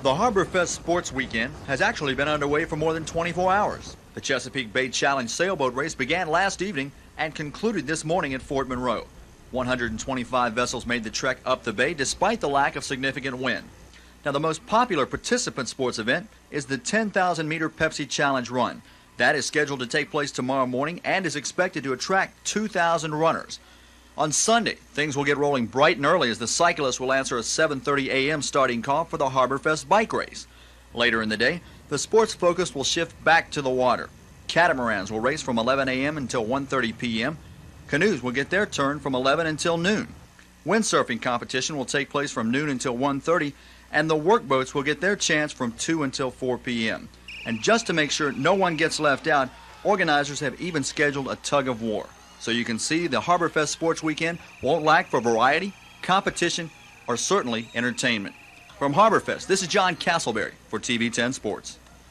The Harborfest Sports Weekend has actually been underway for more than 24 hours. The Chesapeake Bay Challenge sailboat race began last evening and concluded this morning at Fort Monroe. 125 vessels made the trek up the bay despite the lack of significant wind. Now, the most popular participant sports event is the 10,000 meter Pepsi Challenge Run. That is scheduled to take place tomorrow morning and is expected to attract 2,000 runners. On Sunday, things will get rolling bright and early as the cyclists will answer a 7:30 a.m. starting call for the Harborfest bike race. Later in the day, the sports focus will shift back to the water. Catamarans will race from 11 a.m. until 1:30 p.m. Canoes will get their turn from 11 until noon. Windsurfing competition will take place from noon until 1:30, and the workboats will get their chance from 2 until 4 p.m. And just to make sure no one gets left out, organizers have even scheduled a tug of war. So you can see the Harborfest Sports Weekend won't lack for variety, competition, or certainly entertainment. From Harborfest, this is John Castleberry for TV 10 Sports.